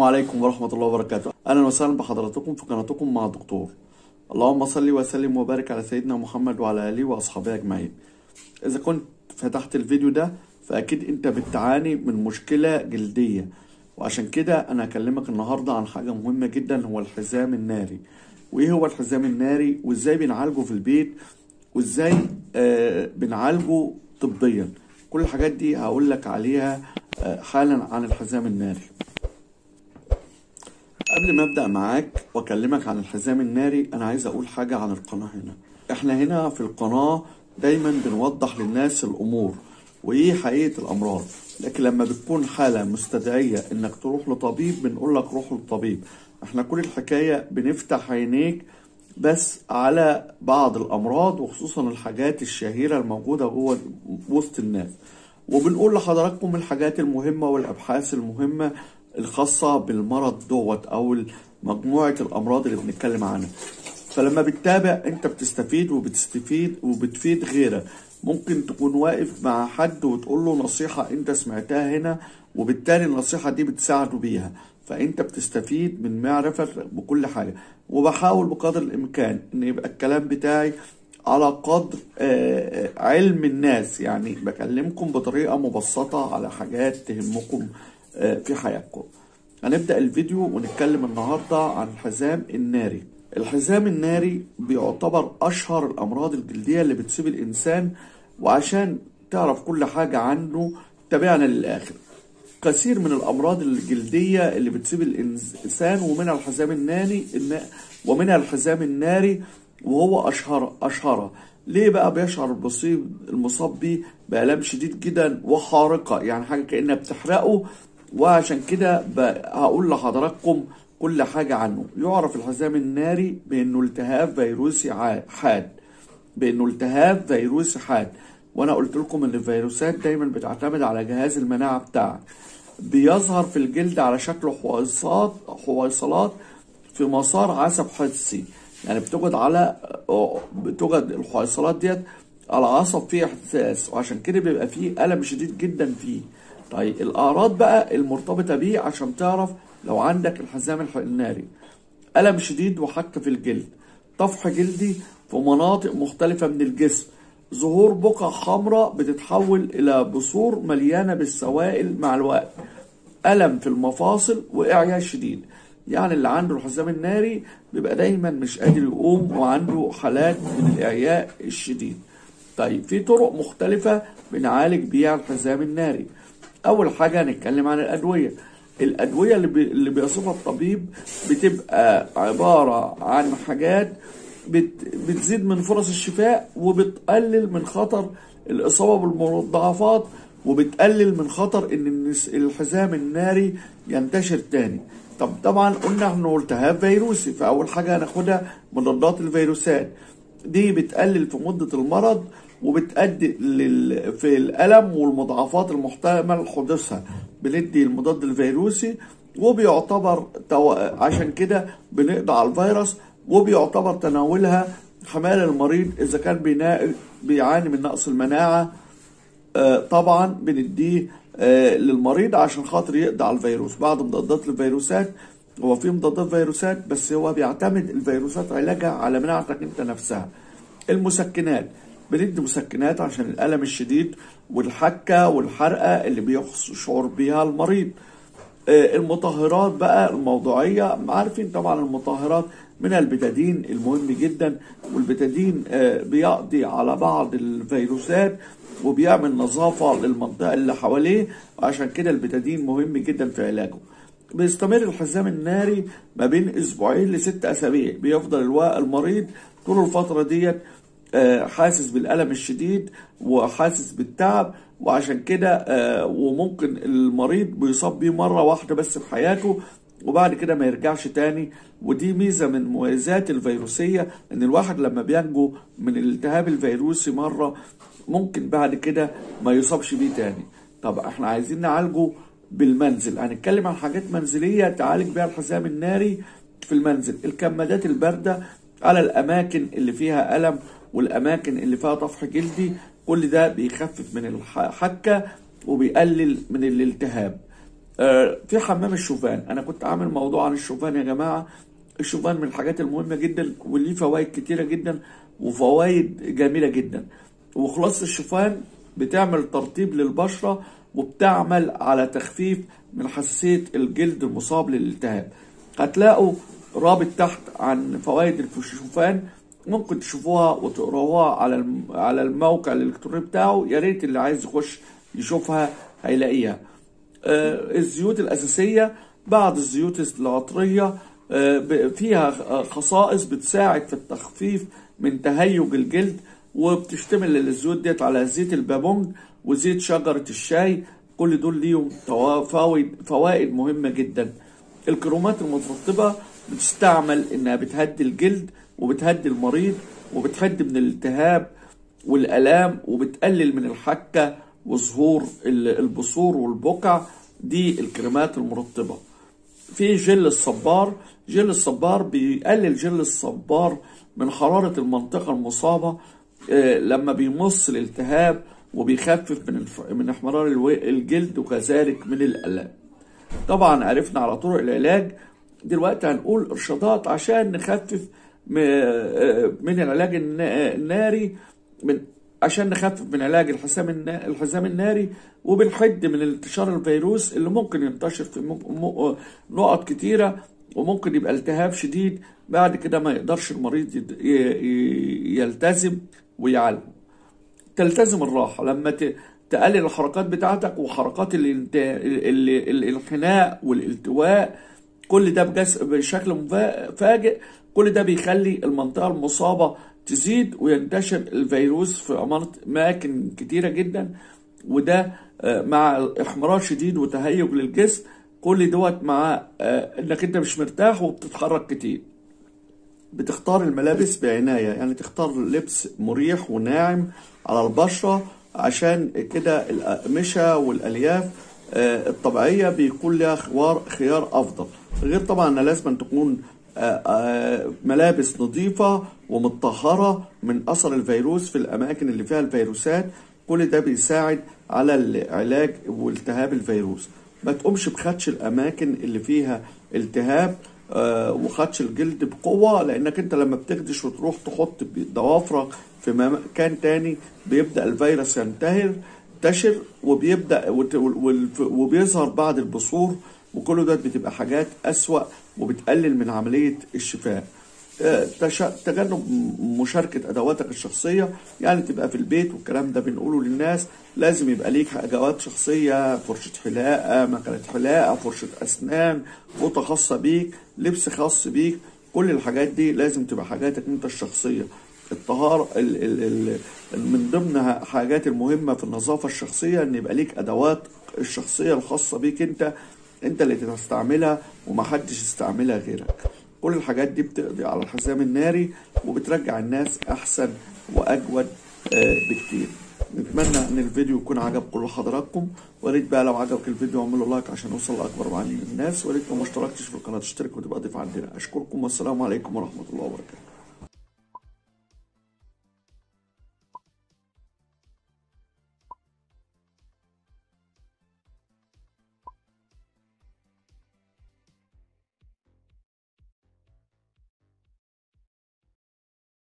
السلام عليكم ورحمة الله وبركاته. أهلا وسهلا بحضراتكم في قناتكم مع الدكتور. اللهم صل وسلم وبارك على سيدنا محمد وعلى آله وأصحابه أجمعين. إذا كنت فتحت الفيديو ده فأكيد أنت بتعاني من مشكلة جلدية. وعشان كده أنا هكلمك النهاردة عن حاجة مهمة جدا هو الحزام الناري. وإيه هو الحزام الناري؟ وإزاي بنعالجه في البيت؟ وإزاي آه بنعالجه طبيا؟ كل الحاجات دي هقول لك عليها آه حالا عن الحزام الناري. قبل ما أبدأ معاك وأكلمك عن الحزام الناري أنا عايز أقول حاجة عن القناة هنا. إحنا هنا في القناة دايما بنوضح للناس الأمور وإيه حقيقة الأمراض. لكن لما بتكون حالة مستدعية إنك تروح لطبيب بنقول لك روح للطبيب. إحنا كل الحكاية بنفتح عينيك بس على بعض الأمراض وخصوصا الحاجات الشهيرة الموجودة جوه وسط الناس. وبنقول لحضراتكم الحاجات المهمة والأبحاث المهمة الخاصة بالمرض دوت أو مجموعة الأمراض اللي بنتكلم عنها. فلما بتتابع أنت بتستفيد وبتستفيد وبتفيد غيرك. ممكن تكون واقف مع حد وتقول له نصيحة أنت سمعتها هنا وبالتالي النصيحة دي بتساعده بيها. فأنت بتستفيد من معرفة بكل حاجة. وبحاول بقدر الإمكان إن يبقى الكلام بتاعي على قدر علم الناس. يعني بكلمكم بطريقة مبسطة على حاجات تهمكم. في حياتكم. هنبدأ الفيديو ونتكلم النهاردة عن الحزام الناري. الحزام الناري بيعتبر أشهر الأمراض الجلدية اللي بتصيب الإنسان وعشان تعرف كل حاجة عنه تابعنا للآخر. كثير من الأمراض الجلدية اللي بتصيب الإنسان ومنها الحزام الناري ومنها الحزام الناري وهو أشهر أشهرها ليه بقى بيشعر المصيب المصاب بيه بآلام شديد جدا وحارقة يعني حاجة كأنها بتحرقه وعشان كده هقول لحضراتكم كل حاجة عنه. يعرف الحزام الناري بأنه التهاب فيروسي حاد. بأنه التهاب فيروسي حاد. وأنا قلت لكم أن الفيروسات دايما بتعتمد على جهاز المناعة بتاعك. بيظهر في الجلد على شكل حويصات حويصلات في مسار عصب حسي. يعني بتوجد على بتوجد الحويصلات ديت على عصب فيه إحساس. وعشان كده بيبقى فيه ألم شديد جدا فيه. طيب الأعراض بقى المرتبطة بيه عشان تعرف لو عندك الحزام الناري. ألم شديد وحك في الجلد. طفح جلدي في مناطق مختلفة من الجسم. ظهور بقع حمراء بتتحول إلى بثور مليانة بالسوائل مع الوقت. ألم في المفاصل وإعياء شديد. يعني اللي عنده الحزام الناري بيبقى دايما مش قادر يقوم وعنده حالات من الإعياء الشديد. طيب في طرق مختلفة بنعالج بيها الحزام الناري. أول حاجة هنتكلم عن الأدوية. الأدوية اللي, بي... اللي بيصفها الطبيب بتبقى عبارة عن حاجات بت... بتزيد من فرص الشفاء وبتقلل من خطر الإصابة بالمضاعفات وبتقلل من خطر إن الحزام الناري ينتشر تاني. طب طبعا قلنا انه التهاب فيروسي فأول حاجة هناخدها مضادات الفيروسات. دي بتقلل في مدة المرض وبتؤدي لل... في الألم والمضاعفات المحتمل حدوثها. بندي المضاد الفيروسي وبيعتبر تو... عشان كده بنقضي على الفيروس وبيعتبر تناولها حماية المريض إذا كان بينا... بيعاني من نقص المناعة. آه طبعا بنديه آه للمريض عشان خاطر يقضي على الفيروس. بعض مضادات الفيروسات هو في مضادات فيروسات بس هو بيعتمد الفيروسات علاجها على مناعتك انت نفسها. المسكنات بندي مسكنات عشان الألم الشديد والحكة والحرقة اللي بيشعر بيها المريض. آه المطهرات بقى الموضوعية عارفين طبعا المطهرات من البتادين المهم جدا والبتادين آه بيقضي على بعض الفيروسات وبيعمل نظافة للمنطقة اللي حواليه وعشان كده البتادين مهم جدا في علاجه. بيستمر الحزام الناري ما بين أسبوعين لست أسابيع بيفضل المريض طول الفترة ديت حاسس بالألم الشديد وحاسس بالتعب وعشان كده وممكن المريض بيصاب بيه مرة واحدة بس في حياته وبعد كده ما يرجعش تاني. ودي ميزة من مميزات الفيروسية إن الواحد لما بينجو من الالتهاب الفيروسي مرة ممكن بعد كده ما يصابش بيه تاني. طب إحنا عايزين نعالجه بالمنزل. هنتكلم عن حاجات منزلية تعالج بيها الحزام الناري في المنزل. الكمادات الباردة على الأماكن اللي فيها ألم والأماكن اللي فيها طفح جلدي كل ده بيخفف من الحكة وبيقلل من الالتهاب. آه، في حمام الشوفان. أنا كنت عامل موضوع عن الشوفان يا جماعة. الشوفان من الحاجات المهمة جدا وليه فوائد كتيرة جدا وفوائد جميلة جدا. وخلاصه الشوفان بتعمل ترطيب للبشرة وبتعمل على تخفيف من حساسية الجلد المصاب للالتهاب. هتلاقوا رابط تحت عن فوائد الشوفان ممكن تشوفوها وتقروها على على الموقع الإلكتروني بتاعه. يا ريت اللي عايز يخش يشوفها هيلاقيها. آه، الزيوت الأساسية بعض الزيوت العطرية آه، فيها خصائص بتساعد في التخفيف من تهيج الجلد وبتشتمل الزيوت ديت على زيت البابونج وزيت شجرة الشاي. كل دول ليهم فوائد مهمة جدا. الكرومات المترطبة بتستعمل إنها بتهدي الجلد وبتهدي المريض وبتهدي من الالتهاب والآلام وبتقلل من الحكة وظهور ال- البثور والبقع دي الكريمات المرطبة. في جل الصبار. جل الصبار بيقلل جل الصبار من حرارة المنطقة المصابة آه، لما بيمص الالتهاب وبيخفف من من احمرار الجلد وكذلك من الآلام. طبعا عرفنا على طرق العلاج دلوقتي هنقول إرشادات عشان نخفف م- آه، من العلاج النا- الناري من عشان نخفف من علاج الحزام الحزام الناري وبنحد من انتشار الفيروس اللي ممكن ينتشر في م- نقط كتيرة وممكن يبقى التهاب شديد بعد كده ما يقدرش المريض يلتزم ويعالجه تلتزم الراحة لما تقلل الحركات بتاعتك وحركات. الانحناء والالتواء كل ده. بشكل مفاجئ كل ده بيخلي المنطقة المصابة تزيد وينتشر الفيروس في أماكن- كتيرة جدا. وده آه، مع احمرار شديد وتهيج للجسم. كل دوت مع آه، إنك أنت مش مرتاح وبتتحرك كتير. بتختار الملابس بعناية. يعني تختار لبس مريح وناعم على البشرة عشان كده الأقمشة والألياف آه، الطبيعية بيكون لها خيار أفضل. غير طبعا إن لازم تكون آه، آه، ملابس نظيفة ومطهرة من أثر الفيروس في الأماكن اللي فيها الفيروسات. كل ده بيساعد على العلاج والتهاب الفيروس. ما تقومش بخدش الأماكن اللي فيها التهاب آه، وخدش الجلد بقوة لأنك أنت لما بتخدش وتروح تحط ضوافرك في مكان تاني بيبدأ الفيروس ينتهر ينتشر وبيبدأ وبيظهر بعد البثور وكل ده بتبقى حاجات أسوأ وبتقلل من عملية الشفاء. آه، تجنب مشاركة أدواتك الشخصية يعني تبقى في البيت والكلام ده بنقوله للناس. لازم يبقى ليك أدوات شخصية فرشة حلاقة مكنة حلاقة فرشة أسنان فوطة خاصة بيك لبس خاص بيك. كل الحاجات دي لازم تبقى حاجاتك أنت الشخصية. الطهارة ال ال ال من ضمن حاجات المهمة في النظافة الشخصية إن يبقى ليك أدوات الشخصية الخاصة بيك أنت أنت اللي تستعملها ومحدش يستعملها غيرك. كل الحاجات دي بتقضي على الحزام الناري وبترجع الناس أحسن وأجود آه، بكتير. نتمنى إن الفيديو يكون عجب كل حضراتكم. وريت بقى لو عجبك الفيديو اعملوا لايك عشان نوصل لأكبر عدد من الناس. وريت لو ما اشتركتش في القناة تشترك وتبقى ضيف عندنا. أشكركم والسلام عليكم ورحمة الله وبركاته.